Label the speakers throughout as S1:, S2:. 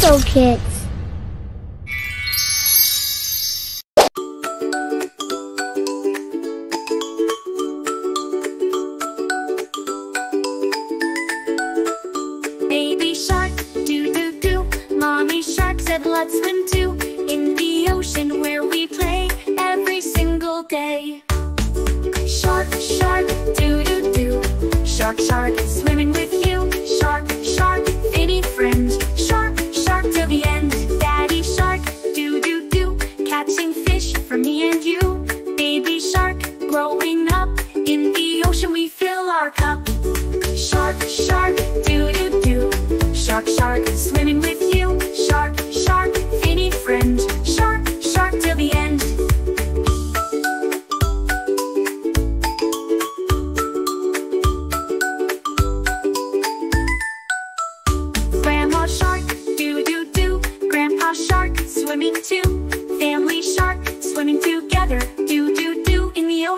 S1: Coco Kids.
S2: Baby shark, doo doo doo. Mommy shark said let's swim too. In the ocean where we play every single day. Shark, shark, doo doo doo. Shark, shark, swimming fish for me and you. Baby shark, growing up. In the ocean we fill our cup. Shark, shark, do do do. Shark, shark, swimming with you. Shark, shark, any friend. Shark, shark till the end. Grandma shark, do do do. Grandpa shark, swimming too.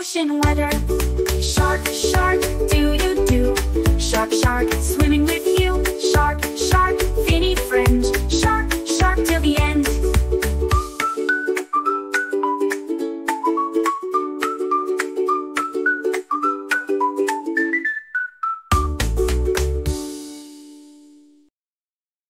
S2: Ocean weather. Shark, shark,